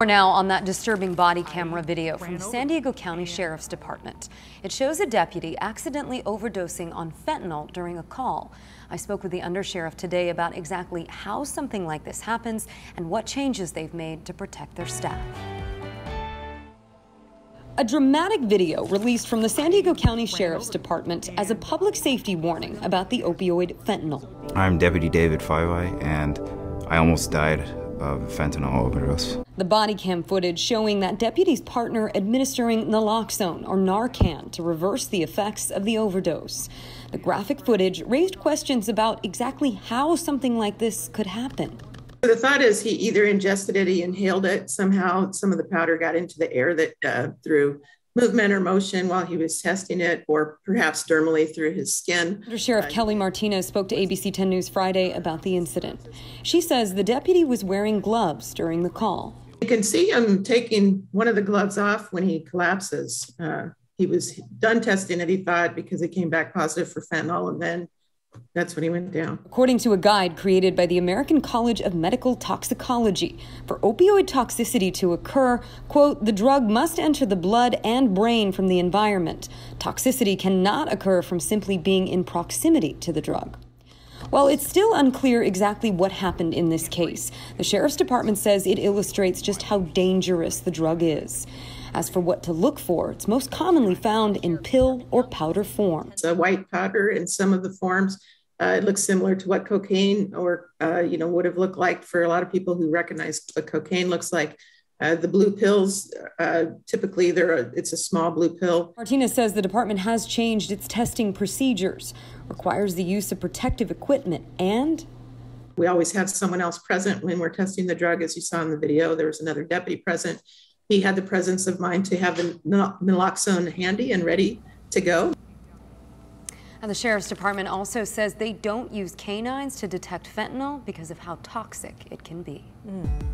We're now on that disturbing body camera video from the San Diego County Sheriff's Department. It shows a deputy accidentally overdosing on fentanyl during a call. I spoke with the undersheriff today about exactly how something like this happens and what changes they've made to protect their staff. A dramatic video released from the San Diego County Sheriff's Department as a public safety warning about the opioid fentanyl. I'm Deputy David Faiivae and I almost died of fentanyl overdose. The body cam footage showing that deputy's partner administering naloxone or Narcan to reverse the effects of the overdose. The graphic footage raised questions about exactly how something like this could happen. The thought is he either ingested it, he inhaled it, somehow some of the powder got into the air that uh, through movement or motion while he was testing it, or perhaps dermally through his skin. Under Sheriff uh, Kelly Martinez spoke to ABC 10 News Friday about the incident. She says the deputy was wearing gloves during the call. You can see him taking one of the gloves off when he collapses. Uh, he was done testing it, he thought, because it came back positive for fentanyl, and then that's when he went down. According to a guide created by the American College of Medical Toxicology, for opioid toxicity to occur, quote, the drug must enter the blood and brain from the environment. Toxicity cannot occur from simply being in proximity to the drug. While it's still unclear exactly what happened in this case, the Sheriff's Department says it illustrates just how dangerous the drug is. As for what to look for, it's most commonly found in pill or powder form. It's a white powder in some of the forms. Uh, it looks similar to what cocaine or uh, you know would have looked like for a lot of people who recognize what cocaine looks like. Uh, the blue pills, uh, typically, they're a, it's a small blue pill. Martinez says the department has changed its testing procedures, requires the use of protective equipment, and we always have someone else present when we're testing the drug. As you saw in the video, there was another deputy present he had the presence of mind to have the naloxone handy and ready to go. And the Sheriff's Department also says they don't use canines to detect fentanyl because of how toxic it can be. Mm.